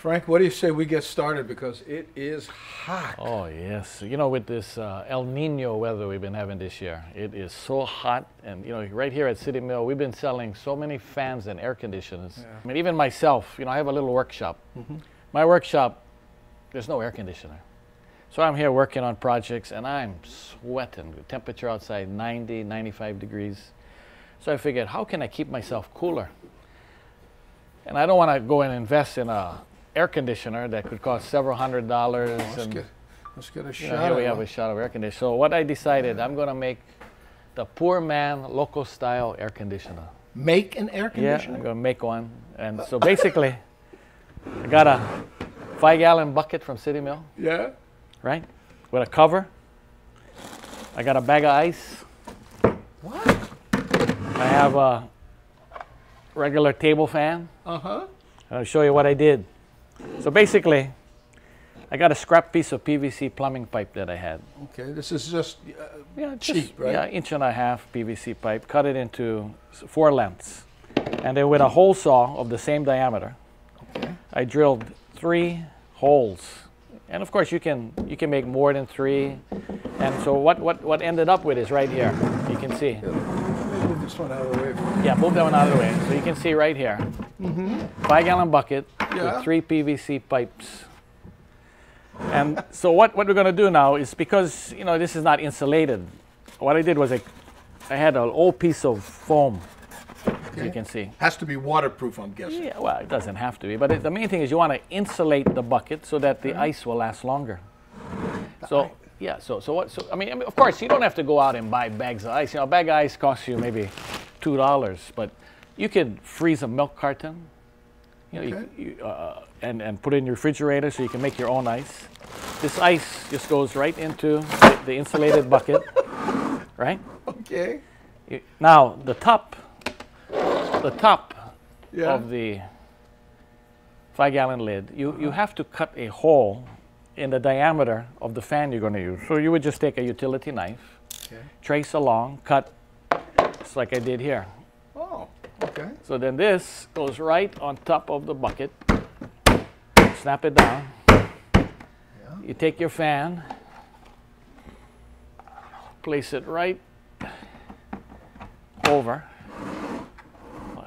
Frank, what do you say we get started because it is hot. Oh yes, you know with this uh, El Nino weather we've been having this year, it is so hot, and you know right here at City Mill we've been selling so many fans and air conditioners. Yeah. I mean even myself, you know I have a little workshop. My workshop, there's no air conditioner, so I'm here working on projects and I'm sweating. The temperature outside 90, 95 degrees. So I figured, how can I keep myself cooler? And I don't want to go and invest in a air conditioner that could cost several hundred dollars. Let's and, get, let's get a shot. know, here we have a shot of air conditioner. So what I decided, I'm going to make the poor man local style air conditioner. Make an air conditioner? Yeah. I'm going to make one. And so basically, I got a five gallon bucket from City Mill, Yeah. right? With a cover. I got a bag of ice. What? I have a regular table fan. Uh huh. I'll show you what I did. So basically, I got a scrap piece of PVC plumbing pipe that I had. Okay. This is just. Uh, Yeah, Cheap, right? Yeah, inch and a half PVC pipe. Cut it into four lengths, and then with a hole saw of the same diameter, okay. I drilled three holes. And of course, you can you can make more than three. And so what what what ended up with is right here. You can see. Me move this one out of the way. Yeah, move that one out of the way. So you can see right here. Mm -hmm. Five gallon bucket Yeah. with three PVC pipes. And so what, what we're going to do now is because, you know, this is not insulated, what I did was I, I had an old piece of foam, as you can see. Has to be waterproof, I'm guessing. Yeah, well, it doesn't have to be, but it, the main thing is you want to insulate the bucket so that the mm-hmm. ice will last longer. So, yeah, so, so what, so, I mean, I mean, of course, you don't have to go out and buy bags of ice. You know, a bag of ice costs you maybe $2, but you could freeze a milk carton, you know, Okay. you, uh, and, and put it in your refrigerator so you can make your own ice. This ice just goes right into the, the insulated bucket, right? Okay. Now, the top, the top Yeah. of the five gallon lid, you, you have to cut a hole in the diameter of the fan you're going to use. So you would just take a utility knife, Okay. trace along, cut just like I did here. Okay. So then this goes right on top of the bucket. Snap it down. You take your fan, place it right over.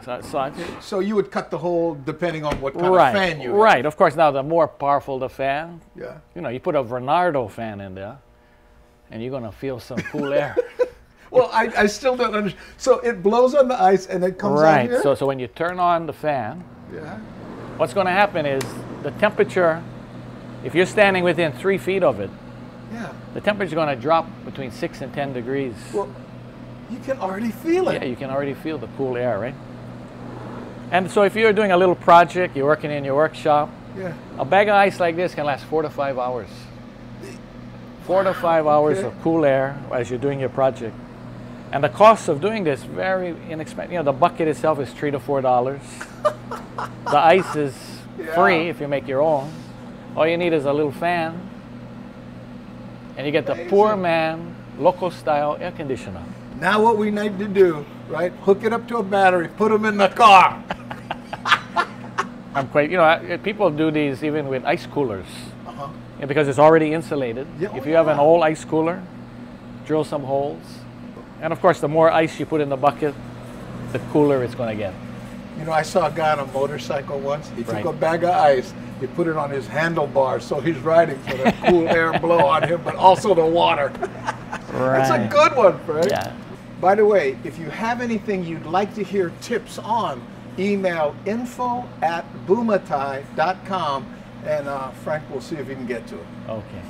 So- Such. So you would cut the hole depending on what kind Right, of fan you. have. right. Of course, now the more powerful the fan, Yeah. you know, you put a Vornado fan in there, and you're gonna feel some cool air. Well, I, I still don't understand. So it blows on the ice and it comes out right. here. So, so when you turn on the fan, yeah. what's going to happen is the temperature. If you're standing within three feet of it, Yeah. the temperature is going to drop between six and ten degrees. Well, you can already feel it. Yeah, you can already feel the cool air, right? And so if you're doing a little project, you're working in your workshop, Yeah. a bag of ice like this can last four to five hours. Four to five hours Okay. of cool air as you're doing your project. And the cost of doing this very inexpensive. You know, the bucket itself is three to four dollars. the ice is free if you make your own. All you need is a little fan, and you get the poor man local style air conditioner. Now what we need to do, right? Hook it up to a battery, put them in the car. I'm quite, you know, people do these even with ice coolers Uh-huh. yeah, because it's already insulated. Yeah, if oh, you have an old ice cooler, drill some holes. And of course, the more ice you put in the bucket, the cooler it's going to get. You know, I saw a guy on a motorcycle once. He took Right. a bag of ice, he put it on his handlebars, so he's riding so the cool air blow on him, but also the water. That's a good one, Frank. Yeah. By the way, if you have anything you'd like to hear tips on, email info at bumatai.com and uh, Frank will see if he can get to it. Okay.